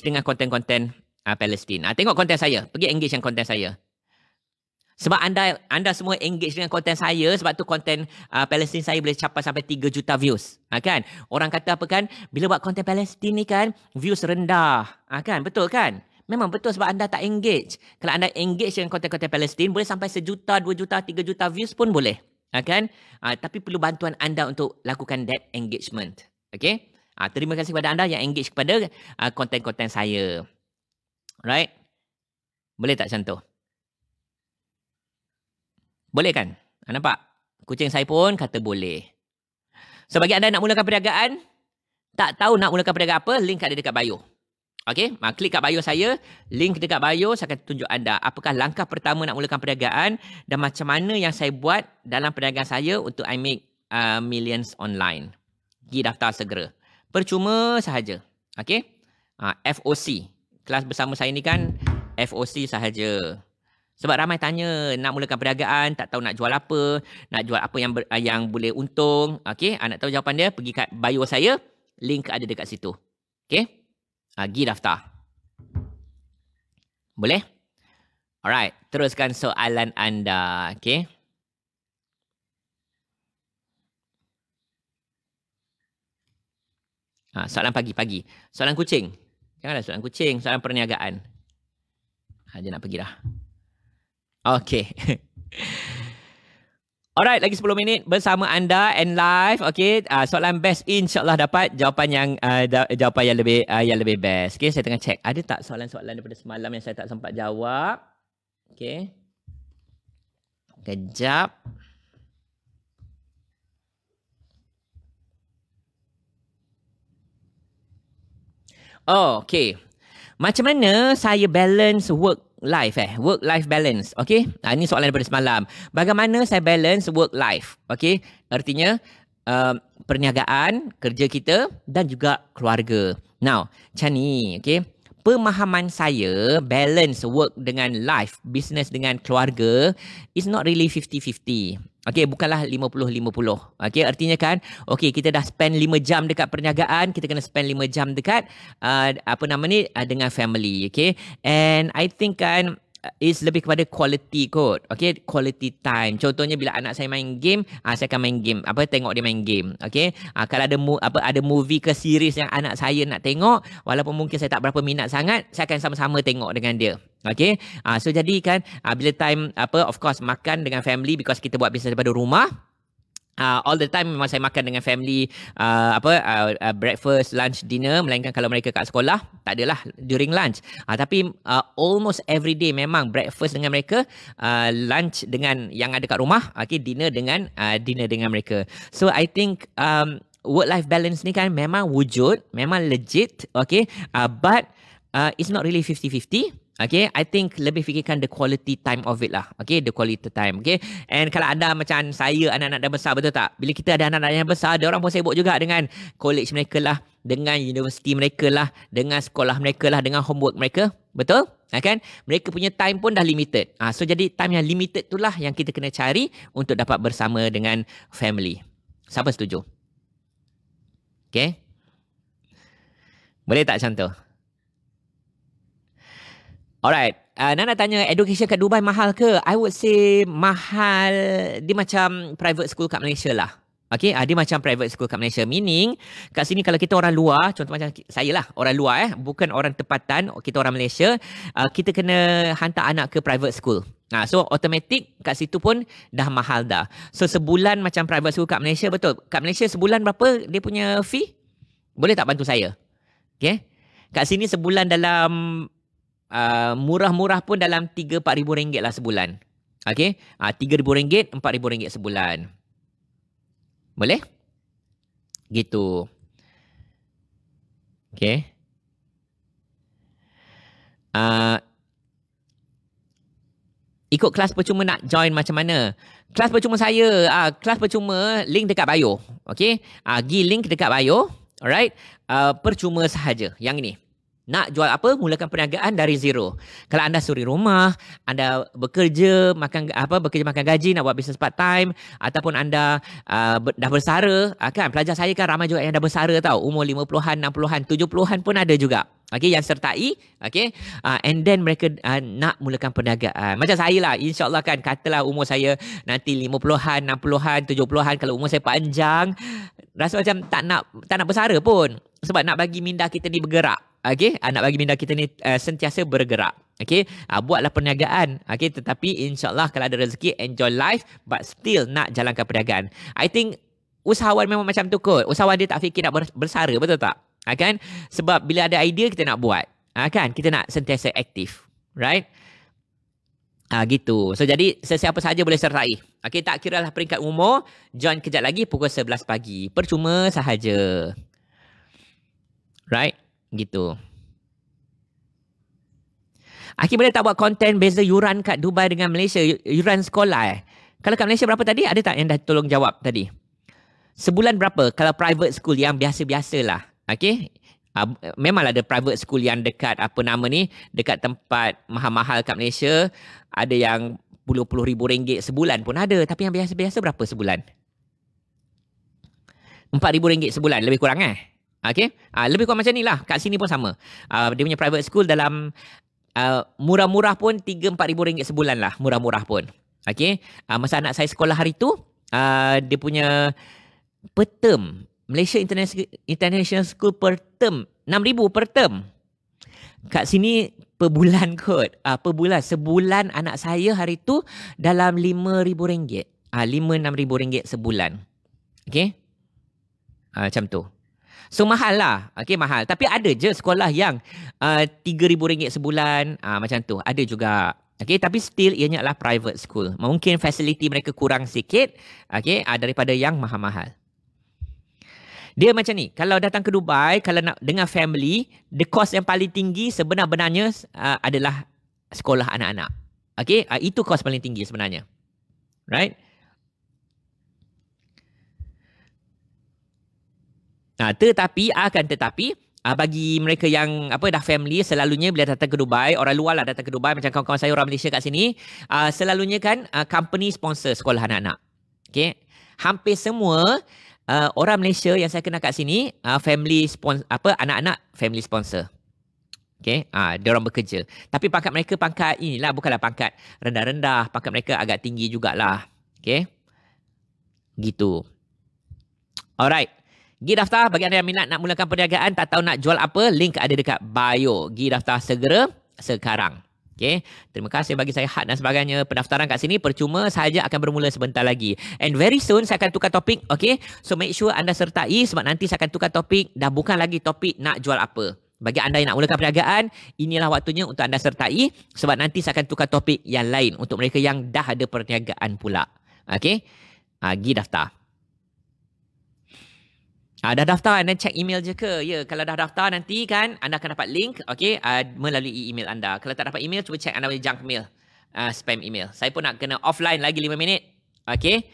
engage dengan konten-konten uh, Palestin. Uh, tengok konten saya. Pergi engage dengan konten saya. Sebab anda anda semua engage dengan konten saya sebab tu konten uh, Palestin saya boleh capai sampai 3 juta views. Ha, kan? Orang kata apa kan? Bila buat konten Palestin ni kan views rendah. Ha, kan? Betul kan? Memang betul sebab anda tak engage. Kalau anda engage dengan konten-konten Palestin boleh sampai sejuta, dua juta, tiga juta views pun boleh. Ha, kan? Ha, tapi perlu bantuan anda untuk lakukan that engagement. Okay? Ha, terima kasih kepada anda yang engage kepada uh, konten-konten saya. Right? Boleh tak contoh? Boleh kan? Ha, nampak? Kucing saya pun kata boleh. So bagi anda nak mulakan perniagaan, tak tahu nak mulakan perniagaan apa, link ada dekat bio. Okay, ha, klik kat bio saya, link dekat bio, saya akan tunjuk anda apakah langkah pertama nak mulakan perniagaan dan macam mana yang saya buat dalam perniagaan saya untuk I make uh, millions online. Pergi daftar segera. Percuma sahaja. Okay, ha, FOC. Kelas bersama saya ni kan FOC sahaja. Sebab ramai tanya nak mulakan perniagaan, tak tahu nak jual apa, nak jual apa yang ber, yang boleh untung. Okey, ah, nak tahu jawapan dia, pergi kat bio saya, link ada dekat situ. Okey? Ah, pergi daftar. Boleh? Alright, teruskan soalan anda. Okey? Ha, soalan pagi-pagi. Soalan kucing. Janganlah soalan kucing, soalan perniagaan. Ha, dia nak pergi dah. Okay. Alright, lagi 10 minit bersama anda and live. Okay, uh, soalan best insyaAllah dapat jawapan yang uh, jawapan yang lebih uh, yang lebih best. Okay, saya tengah check. Ada tak soalan-soalan daripada semalam yang saya tak sempat jawab? Okay. Kejap. Oh, okay. Macam mana saya balance work life eh? Work life balance okey ha, ini soalan daripada semalam. Bagaimana saya balance work life okey artinya uh, perniagaan kerja kita dan juga keluarga. Now macam ni okey pemahaman saya balance work dengan life business dengan keluarga is not really 50-50 Okey, bukanlah 50-50. Okey, artinya kan, okey, kita dah spend 5 jam dekat perniagaan, kita kena spend 5 jam dekat uh, apa nama ni uh, dengan family, okey. And I think kan Uh, is lebih kepada quality kot. Okay, quality time. Contohnya bila anak saya main game, ah saya akan main game. Apa tengok dia main game. Okay, ah kalau ada mu, apa ada movie ke series yang anak saya nak tengok, walaupun mungkin saya tak berapa minat sangat, saya akan sama-sama tengok dengan dia. Okay, ah so jadi kan ah, bila time apa of course makan dengan family because kita buat bisnes daripada rumah. Uh, all the time memang saya makan dengan family uh, apa uh, uh, breakfast lunch dinner. Melainkan kalau mereka kat sekolah tak adalah during lunch. Uh, tapi uh, almost every day memang breakfast dengan mereka uh, lunch dengan yang ada kat rumah. Okay dinner dengan uh, dinner dengan mereka. So i think um, work life balance ni kan memang wujud memang legit okay uh, but uh, it's not really 50-50 Okay, I think lebih fikirkan the quality time of it lah. Okay, the quality time. Okay, and kalau anda macam saya, anak-anak dah besar, betul tak? Bila kita ada anak-anak yang besar, dia orang pun sibuk juga dengan college mereka lah, dengan universiti mereka lah, dengan sekolah mereka lah, dengan homework mereka. Betul? Ha, kan? Mereka punya time pun dah limited. Ha, so, jadi time yang limited tu lah yang kita kena cari untuk dapat bersama dengan family. Siapa setuju? Okay? Boleh tak contoh? Alright. Uh, Nana tanya, education kat Dubai mahal ke? I would say mahal. Dia macam private school kat Malaysia lah. Okay, uh, dia macam private school kat Malaysia. Meaning, kat sini kalau kita orang luar, contoh macam saya lah, orang luar eh, bukan orang tempatan, kita orang Malaysia, uh, kita kena hantar anak ke private school. Nah, so automatic kat situ pun dah mahal dah. So sebulan macam private school kat Malaysia, betul? Kat Malaysia sebulan berapa dia punya fee? Boleh tak bantu saya? Okay. Kat sini sebulan dalam uh, murah-murah pun dalam 3-4 ribu ringgit lah sebulan. Okay. Uh, 3 ribu ringgit, 4 ribu ringgit sebulan. Boleh? Gitu. Okay. Uh, ikut kelas percuma nak join macam mana? Kelas percuma saya, uh, kelas percuma link dekat bio. Okay. Uh, gi link dekat bio. Alright. Uh, percuma sahaja. Yang ini. Nak jual apa? Mulakan perniagaan dari zero. Kalau anda suri rumah, anda bekerja makan apa bekerja makan gaji nak buat bisnes part time ataupun anda uh, dah bersara, uh, kan pelajar saya kan ramai juga yang dah bersara tau, umur 50-an, 60-an, 70-an pun ada juga. Okay, yang sertai. Okay. Uh, and then mereka uh, nak mulakan perniagaan. Macam saya lah. InsyaAllah kan. Katalah umur saya nanti 50-an, 60-an, 70-an. Kalau umur saya panjang. Rasa macam tak nak tak nak bersara pun. Sebab nak bagi minda kita ni bergerak. Okay. Uh, nak bagi minda kita ni uh, sentiasa bergerak. Okay, uh, buatlah perniagaan. Okay, tetapi insyaAllah kalau ada rezeki, enjoy life but still nak jalankan perniagaan. I think usahawan memang macam tu kot. Usahawan dia tak fikir nak bersara, betul tak? Ha, kan? Sebab bila ada idea kita nak buat. Ha, kan? Kita nak sentiasa aktif. Right? Ha, gitu. So jadi sesiapa saja boleh sertai. Okay, tak kira lah peringkat umur. Join kejap lagi pukul 11 pagi. Percuma sahaja. Right? Gitu. Aki boleh tak buat konten beza yuran kat Dubai dengan Malaysia? Yuran sekolah eh. Kalau kat Malaysia berapa tadi? Ada tak yang dah tolong jawab tadi? Sebulan berapa? Kalau private school yang biasa-biasa lah. Okay? Uh, memang ada private school yang dekat apa nama ni. Dekat tempat mahal-mahal kat Malaysia. Ada yang puluh-puluh ribu ringgit sebulan pun ada. Tapi yang biasa-biasa berapa sebulan? Empat ribu ringgit sebulan. Lebih kurang eh? Okay? Uh, lebih kurang macam ni lah. Kat sini pun sama. Uh, dia punya private school dalam uh, murah-murah pun 3-4 ribu ringgit sebulan lah. Murah-murah pun. Okay. Uh, masa anak saya sekolah hari tu, uh, dia punya per term, Malaysia International, School per term, 6 ribu per term. Kat sini per bulan kot. Uh, per bulan. Sebulan anak saya hari tu dalam 5 ribu ringgit. Uh, 5-6 ribu ringgit sebulan. Okay. Uh, macam tu. So mahal lah. Okay mahal. Tapi ada je sekolah yang uh, RM3,000 sebulan. Uh, macam tu. Ada juga. Okay, tapi still ianya adalah private school. Mungkin facility mereka kurang sikit okay, uh, daripada yang mahal-mahal. Dia macam ni, kalau datang ke Dubai, kalau nak dengan family, the cost yang paling tinggi sebenar-benarnya uh, adalah sekolah anak-anak. Okay, uh, itu cost paling tinggi sebenarnya. Right? Ha, tetapi akan tetapi uh, bagi mereka yang apa dah family selalunya bila datang ke Dubai orang luar lah datang ke Dubai macam kawan-kawan saya orang Malaysia kat sini uh, selalunya kan uh, company sponsor sekolah anak-anak. Okay. Hampir semua uh, orang Malaysia yang saya kenal kat sini uh, family sponsor apa anak-anak family sponsor. Okay, ah, dia orang bekerja. Tapi pangkat mereka pangkat inilah bukanlah pangkat rendah-rendah, pangkat mereka agak tinggi jugalah. Okay, gitu. Alright. Gi daftar bagi anda yang minat nak mulakan perniagaan, tak tahu nak jual apa, link ada dekat bio. Gi daftar segera sekarang. Okay. Terima kasih bagi saya had dan sebagainya. Pendaftaran kat sini percuma sahaja akan bermula sebentar lagi. And very soon saya akan tukar topik. Okay. So make sure anda sertai sebab nanti saya akan tukar topik. Dah bukan lagi topik nak jual apa. Bagi anda yang nak mulakan perniagaan, inilah waktunya untuk anda sertai. Sebab nanti saya akan tukar topik yang lain untuk mereka yang dah ada perniagaan pula. Okay. Uh, gi daftar. Ah, dah daftar anda check email je ke? Ya, kalau dah daftar nanti kan anda akan dapat link okay, uh, melalui email anda. Kalau tak dapat email, cuba check anda punya junk mail. Uh, spam email. Saya pun nak kena offline lagi 5 minit. Okay.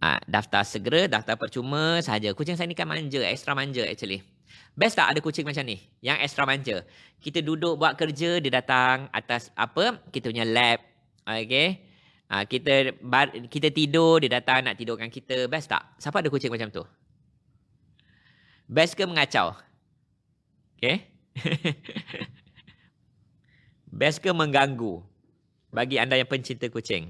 Uh, daftar segera, daftar percuma sahaja. Kucing saya ni kan manja, extra manja actually. Best tak ada kucing macam ni? Yang extra manja. Kita duduk buat kerja, dia datang atas apa? Kita punya lab. Okay. Uh, kita kita tidur, dia datang nak tidurkan kita. Best tak? Siapa ada kucing macam tu? Best ke mengacau? Okay. Best ke mengganggu? Bagi anda yang pencinta kucing.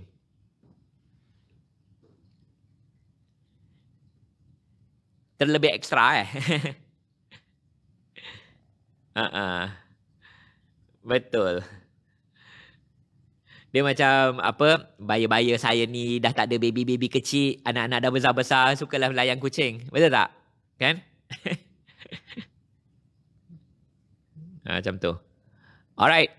Terlebih ekstra eh. uh-uh. Betul. Dia macam apa Baya-baya saya ni Dah tak ada baby-baby kecil Anak-anak dah besar-besar Sukalah layan kucing Betul tak? Kan? Ha, macam tu. Alright.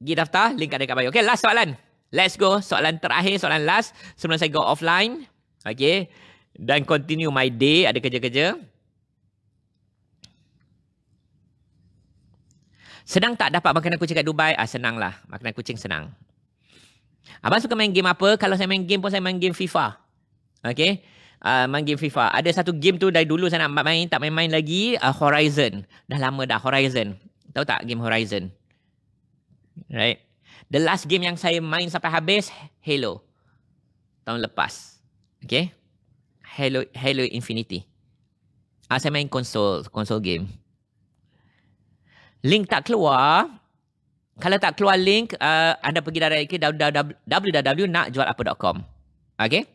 Pergi daftar. Link ada kat bio. Okay, last soalan. Let's go. Soalan terakhir, soalan last. Sebelum saya go offline. Okay. Dan continue my day. Ada kerja-kerja. Senang tak dapat makanan kucing kat Dubai? Ah, senang lah. Makanan kucing senang. Abang suka main game apa? Kalau saya main game pun saya main game FIFA. Okay uh, main game FIFA. Ada satu game tu dari dulu saya nak main, tak main-main lagi. Uh, Horizon. Dah lama dah Horizon. Tahu tak game Horizon? Right. The last game yang saya main sampai habis, Halo. Tahun lepas. Okay. Halo Halo Infinity. Ah, uh, saya main konsol, konsol game. link tak keluar, kalau tak keluar link, uh, anda pergi direct ke www.nakjualapa.com. Okay?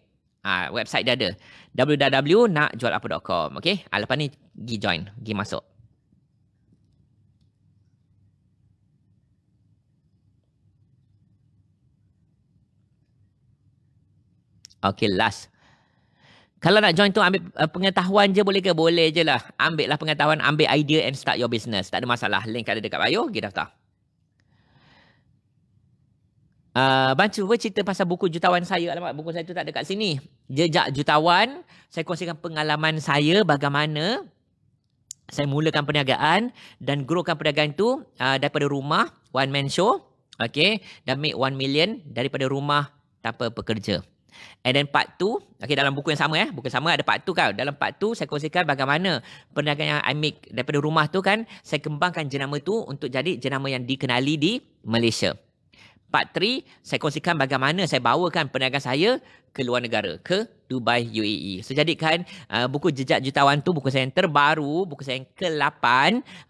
Ha, website dia ada. www.nakjualapa.com. Okay? Ha, lepas ni, pergi join. Pergi masuk. Okay, last. Kalau nak join tu ambil uh, pengetahuan je boleh ke? Boleh je lah. Ambil lah pengetahuan, ambil idea and start your business. Tak ada masalah. Link ada dekat bio. Pergi daftar. Uh, Bantu cuba cerita pasal buku jutawan saya. Alamak, buku saya tu tak ada kat sini. Jejak jutawan. Saya kongsikan pengalaman saya bagaimana saya mulakan perniagaan dan growkan perniagaan tu uh, daripada rumah, one man show. Okay, dan make one million daripada rumah tanpa pekerja. And then part 2, okay, dalam buku yang sama eh, buku yang sama ada part 2 kan. Dalam part 2 saya kongsikan bagaimana perniagaan yang I make daripada rumah tu kan, saya kembangkan jenama tu untuk jadi jenama yang dikenali di Malaysia. Part 3, saya kongsikan bagaimana saya bawakan perniagaan saya ke luar negara, ke Dubai, UAE. So, jadikan uh, buku Jejak Jutawan tu buku saya yang terbaru, buku saya yang ke-8.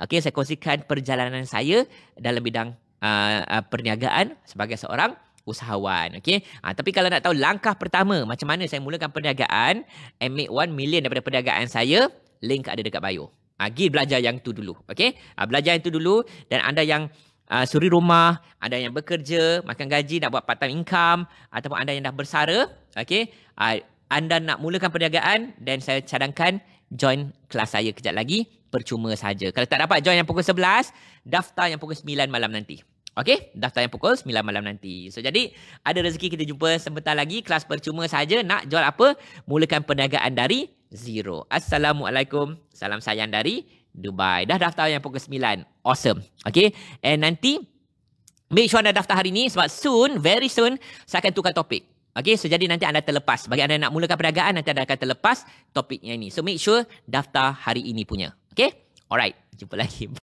Okay, saya kongsikan perjalanan saya dalam bidang uh, uh, perniagaan sebagai seorang usahawan. Okay? Ha, tapi kalau nak tahu langkah pertama, macam mana saya mulakan perniagaan and make 1 million daripada perniagaan saya, link ada dekat bio. Ha, pergi belajar yang tu dulu. Okay? Ha, belajar yang tu dulu dan anda yang uh, suri rumah, ada yang bekerja, makan gaji, nak buat part time income ataupun anda yang dah bersara, okay, uh, anda nak mulakan perniagaan dan saya cadangkan join kelas saya kejap lagi percuma saja. Kalau tak dapat join yang pukul 11, daftar yang pukul 9 malam nanti. Okey, daftar yang pukul 9 malam nanti. So jadi ada rezeki kita jumpa sebentar lagi kelas percuma saja nak jual apa? Mulakan perniagaan dari zero. Assalamualaikum. Salam sayang dari Dubai. Dah daftar yang pukul 9. Awesome. Okay. And nanti, make sure anda daftar hari ni sebab soon, very soon, saya akan tukar topik. Okay, so jadi nanti anda terlepas. Bagi anda nak mulakan perniagaan, nanti anda akan terlepas topik yang ini. So make sure daftar hari ini punya. Okay? Alright, jumpa lagi.